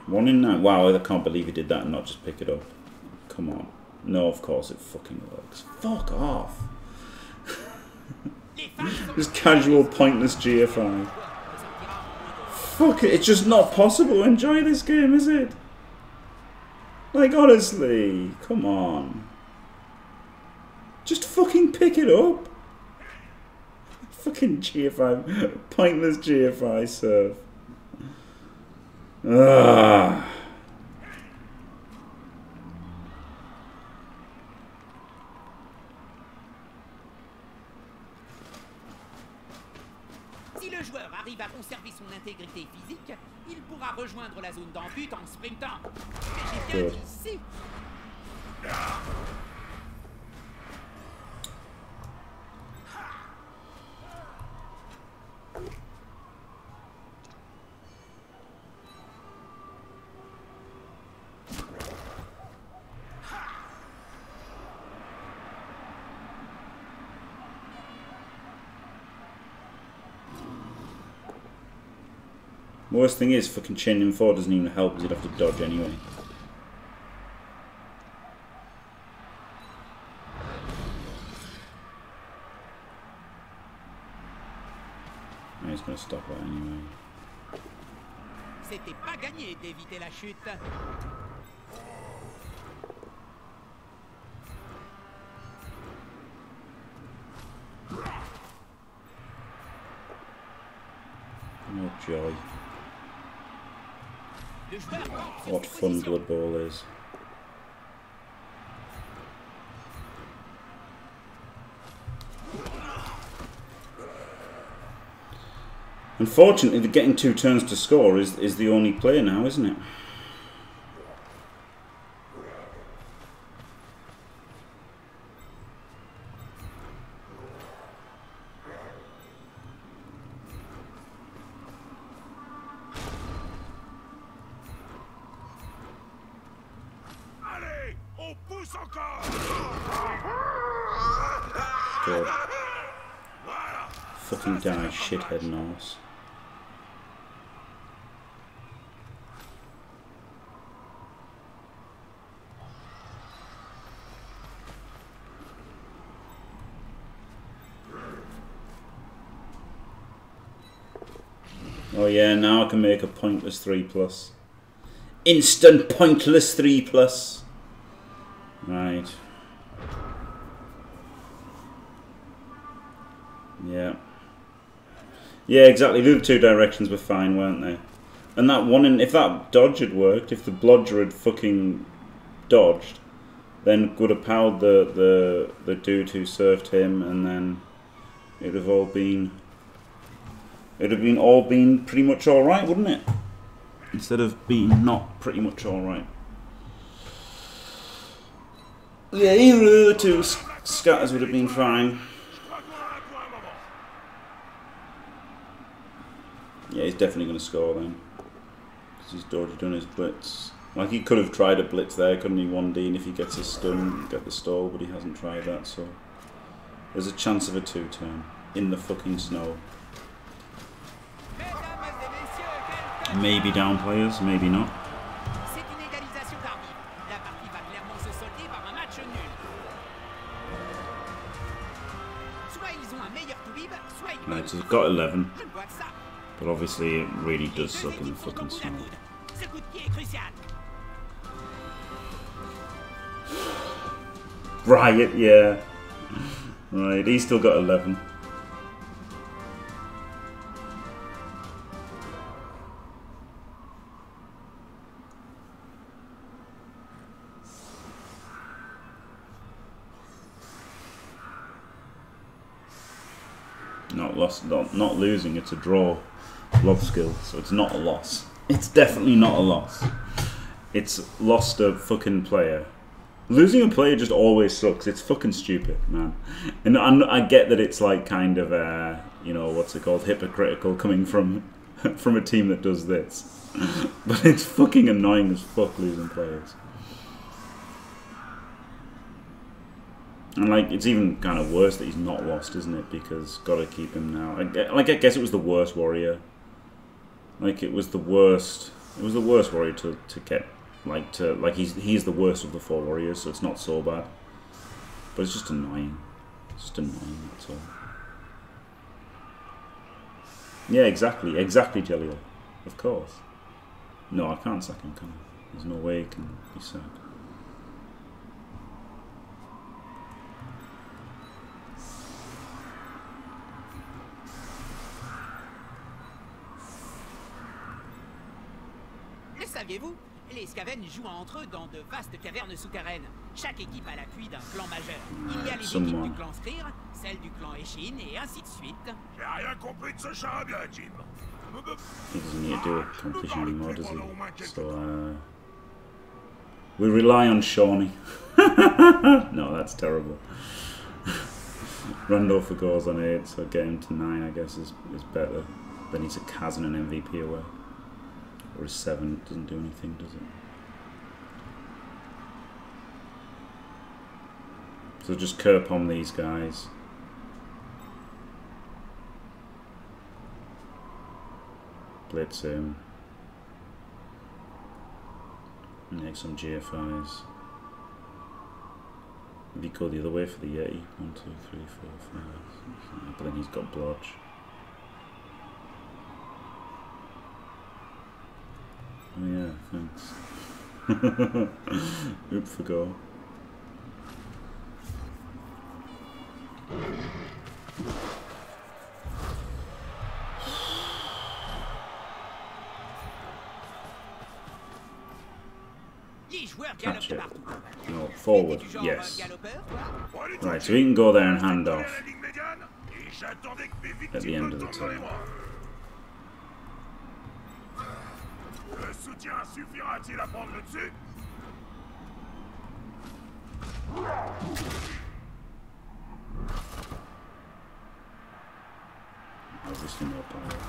One in nine. Wow, I can't believe he did that and not just pick it up. Come on. No, of course it fucking works. Fuck off. *laughs* Just casual, pointless GFI. Fuck it, it's just not possible to enjoy this game, is it? Like, honestly, come on. Just fucking pick it up. Fucking GFI, pointless GFI serve. Ah. Pourra rejoindre la zone d'embut en sprintant. Mais j'ai bien dit si. Worst thing is, fucking chaining four doesn't even help because you'd have to dodge anyway. He's gonna stop that anyway. C'était pas gagné d'éviter la chute. Oh joy. Le joueur campe sur What ses fun. Blood Bowl is. Unfortunately, the getting two turns to score is, is the only play now, isn't it? Allez, on pousse encore Good. Voilà Fucking die, shithead Norse. Oh yeah, now I can make a pointless 3 plus. Instant pointless 3 plus. Right. Yeah. Yeah, exactly. The two directions were fine, weren't they? And that one, in, if that dodge had worked, if the blodger had fucking dodged, then would have powered the, the, the dude who served him, and then it would have all been. It would have been all been pretty much alright, wouldn't it? Instead of being not pretty much alright. Yeah, either of the two scatters would have been fine. A. Yeah, he's definitely going to score then. Because he's already done his blitz. Like, he could have tried a blitz there, couldn't he, 1D, and if he gets his stun, get the stall, but he hasn't tried that, so... There's a chance of a two-turn. In the fucking snow. Un down players, maybe not. Right, so they've got 11, Je ne vois que ça. but obviously it really does suck in the fucking snow. Riot, yeah. Right, he's still got 11. Not lost, not, losing, it's a draw. Love skill, so it's not a loss. It's definitely not a loss. it's lost a fucking player. Losing a player just always sucks. It's fucking stupid, man. And i I get that it's like kind of, uh, you know, what's it called, hypocritical coming from *laughs* from a team that does this. *laughs* but it's fucking annoying as fuck losing players. And like, it's even kind of worse that he's not lost, isn't it? Because gotta keep him now. I, like, I guess it was the worst warrior. Like, it was the worst. It was the worst warrior to to get. Like to like he's he's the worst of the four warriors, so it's not so bad. But it's just annoying. It's just annoying. That's all. Yeah, exactly, exactly, Jelliel. Of course. No, I can't sack him, can I? There's no way he can be sacked. Le saviez-vous Les Skaven jouent entre eux dans de vastes cavernes souterraines. Chaque équipe a l'appui d'un clan majeur. Il y a les équipes du clan Skryr, celles du clan Eshin, et ainsi de suite. J'ai rien compris de ce charabia, Jim. He doesn't need to do a competition anymore, does he? So, uh, we rely on Shawnee. *laughs* no, that's terrible. *laughs* Randolph goes on 8, so get him to 9, I guess, is, is better. Then he's a Kaz and an MVP away. Or a 7 doesn't do anything, does it? So just curb on these guys. Blitz him. Make some GFIs. you go the other way for the Yeti. One, two, three, four, five. six, seven. But then he's got blotch. Yeah, thanks. *laughs* Oop for go. Les joueurs galopent Catch it. No, forward. Yes. galopeur, toi Bon, allez, Right, so he can go there and hand off. la ligne médiane, et j'attendais que mes the end of the tombent dans les turn. Soutien suffira-t-il à prendre le dessus Obviously no power.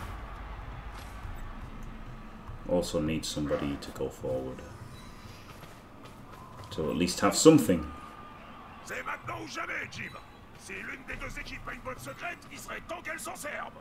Also needs somebody to go forward. To at least have something. C'est maintenant ou jamais, Jim. Si l'une des deux équipes a une botte secrète, il serait temps qu'elle s'en serve.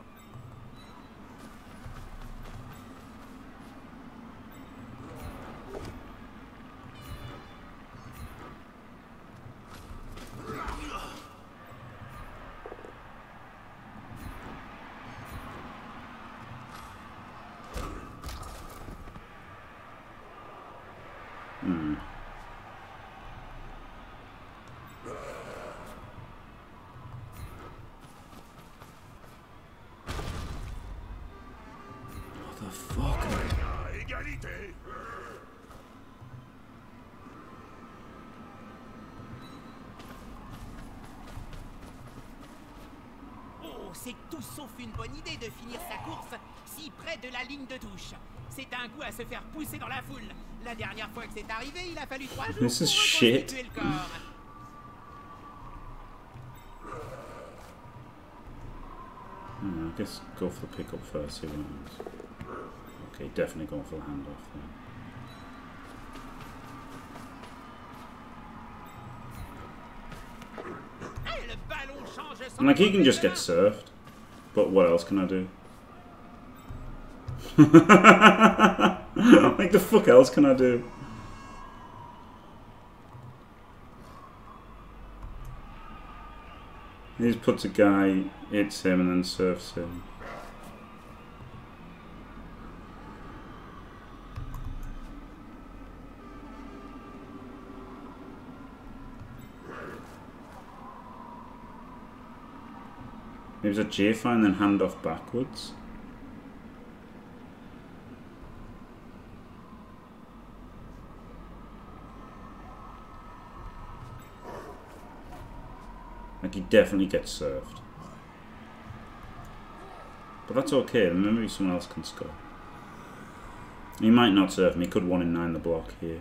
What the fuck? À égalité. Oh, c'est tout sauf une bonne idée de finir sa course si près de la ligne de touche. C'est un goût à se faire pousser dans la foule. La dernière fois que c'est arrivé, il a fallu trois jours pour reconstituer le corps. Hmm, I guess go for the pickup first, see what happens. Okay, definitely going for the handoff son And like he can just get surfed. But what else can I do? *laughs* like the fuck else can I do? He just puts a guy, hits him, and then surfs him. It's a GFI and then hand off backwards. Like he definitely gets surfed. But that's okay, then maybe someone else can score. He might not surf me. He could one in nine the block here.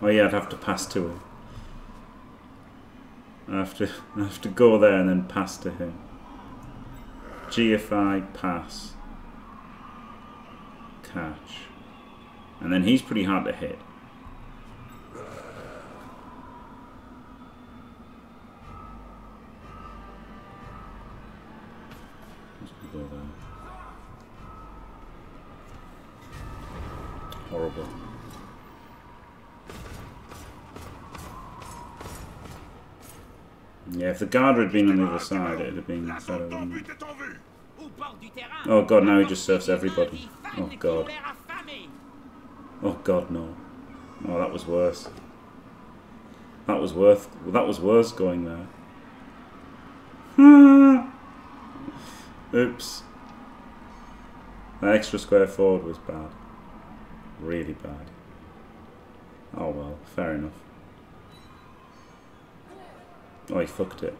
Oh yeah, I'd have to pass to him. I have to I have to go there and then pass to him. GFI pass. Catch. And then he's pretty hard to hit. If the guard had been on the other side, it'd have been better. zone ton wouldn't but it? est en vue. Aux portes du terrain. Oh god, now he just surfs everybody. Oh god. Oh god, no. Oh, that was worse. That was worth. That was worse going there. *laughs* Oops. That extra square forward was bad. Really bad. Oh well, fair enough. Oh, he fucked it.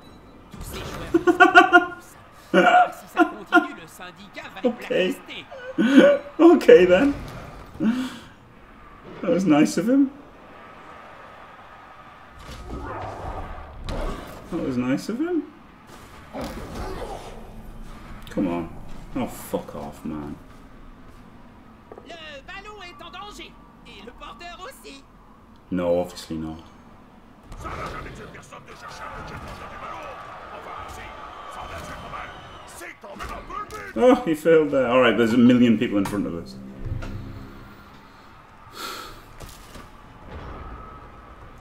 Tous ces joueurs. si ça continue, le syndicat va les Okay. *laughs* okay then. That was nice of him. That was nice of him. Come on. Oh, fuck off, man. Le ballon est en danger. Et le porteur aussi. No, obviously not. Oh, he failed there. Alright, there's a million people in front of us.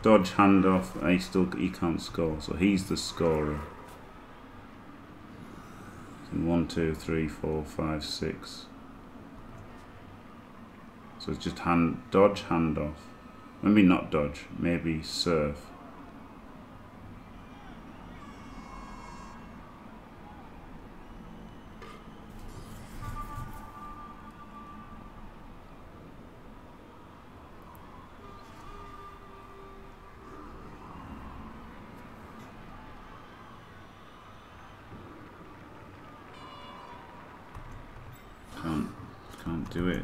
Dodge, handoff, he still he can't score, so he's the scorer. One, two, three, four, five, six. So it's just hand dodge, handoff. Maybe not dodge, maybe surf.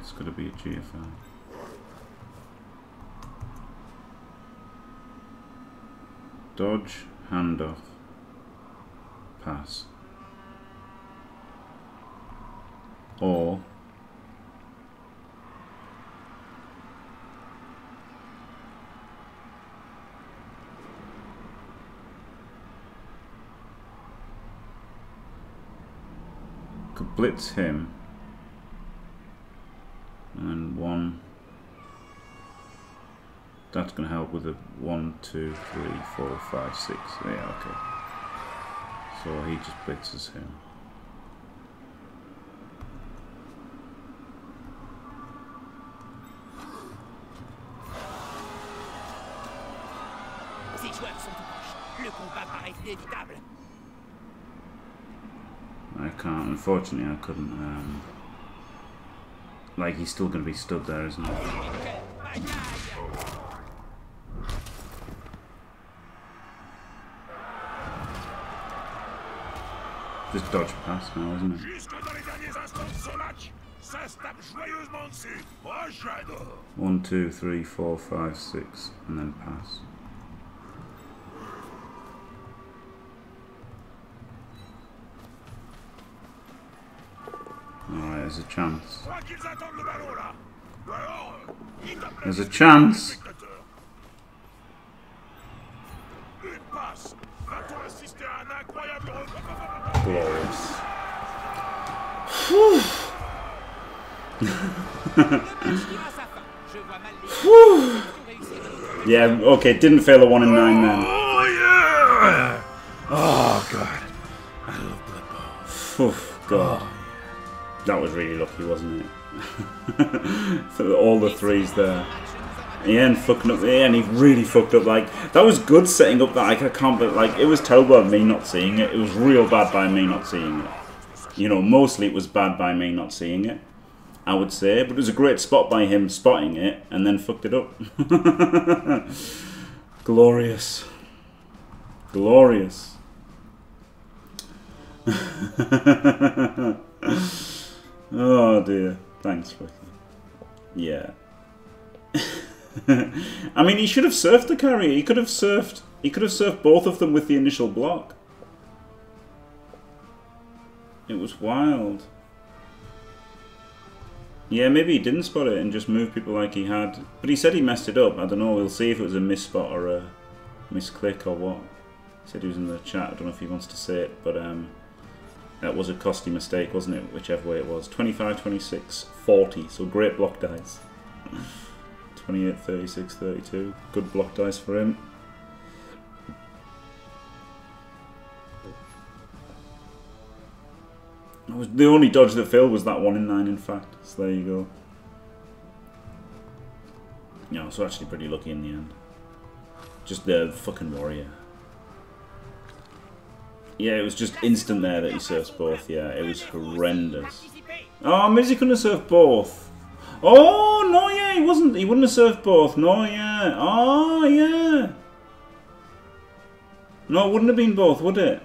It's got to be a GFI. Dodge, handoff, pass. Or could blitz him and one that's going to help with a one two three four five six yeah okay so he just blitzes him Ces joueurs sont tout proches. Le combat paraît inévitable. I can't unfortunately I couldn't um like he's still going to be stood there isn't he just dodge past now isn't it Jusque dans les derniers instants de ce match, ça se tape joyeusement dessus. Moi, j'adore. one two three four five six and then pass Alright, there's a chance. Je crois qu'ils attendent le ballon là. Ou alors, euh, ils tapent la There's a tête chance. des spectateurs. Une passe. Va-t-on assister à un incroyable rebond Glorious. Le match tire à chance. There's a chance. mal les réussir. Yeah, okay, didn't fail a 1 in 9 then. All the threes there. Ian fucking up and he really fucked up. Like that was good setting up that. Like I can't, but like it was terrible of me not seeing it. It was real bad by me not seeing it. You know, mostly it was bad by me not seeing it. I would say, but it was a great spot by him spotting it and then fucked it up. *laughs* Glorious, glorious. *laughs* Oh dear. Thanks, Ricky. Yeah. *laughs* I mean, he should have surfed the carrier. He could have surfed. He could have surfed both of them with the initial block. It was wild. Yeah, maybe he didn't spot it and just moved people like he had. But he said he messed it up. I don't know. We'll see if it was a misspot or a misclick or what. He said he was in the chat. I don't know if he wants to say it, but um, that was a costly mistake, wasn't it? Whichever way it was. 25, 26, 40. So great block dice. *laughs* 28, 36, 32. Good block dice for him. Was the only dodge that failed was that one in nine, in fact. So there you go. Yeah, I was actually pretty lucky in the end. Just the fucking warrior. Yeah, it was just instant there that he surfs both. Yeah, it was horrendous. Oh, he couldn't have surfed both. Oh no, yeah, he wasn't. He wouldn't have surfed both. No, yeah. Oh yeah. No, it wouldn't have been both, would it?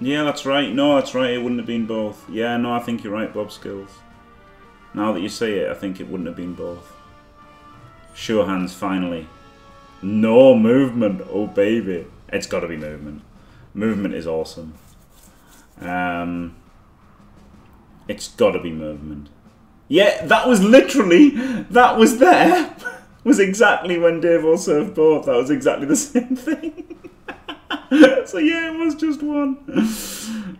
Yeah, that's right. No, that's right. It wouldn't have been both. Yeah, no, I think you're right, Bob Skills. Now that you say it, I think it wouldn't have been both. Sure hands, finally. No movement. Oh, baby. It's got to be movement. Movement is awesome. Um, it's got to be movement. Yeah, that was literally, that was there. *laughs* was exactly when Dave will surf both. That was exactly the *laughs* same thing. *laughs* so yeah, it was just one.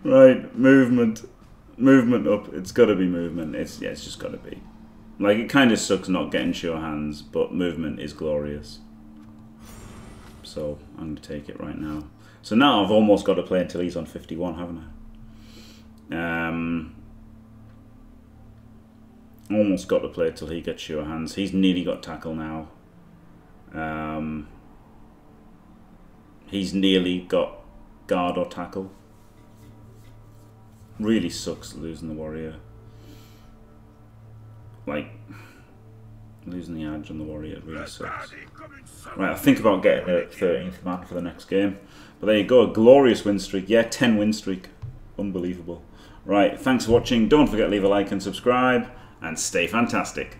right, movement. Movement up. It's got to be movement. It's yeah, it's just got to be. Like it kind of sucks not getting sure hands, but movement is glorious. So I'm gonna take it right now. So now I've almost got to play until he's on 51, haven't I? Um, almost got to play till he gets sure hands. He's nearly got tackle now. Um, he's nearly got guard or tackle. Really sucks losing the warrior. Like losing the edge on the warrior really sucks. Right, I think about getting a 13th man for the next game. But there you go, a glorious win streak. Yeah, 10 win streak. Unbelievable. Right, thanks for watching. Don't forget to leave a like and subscribe, and stay fantastic.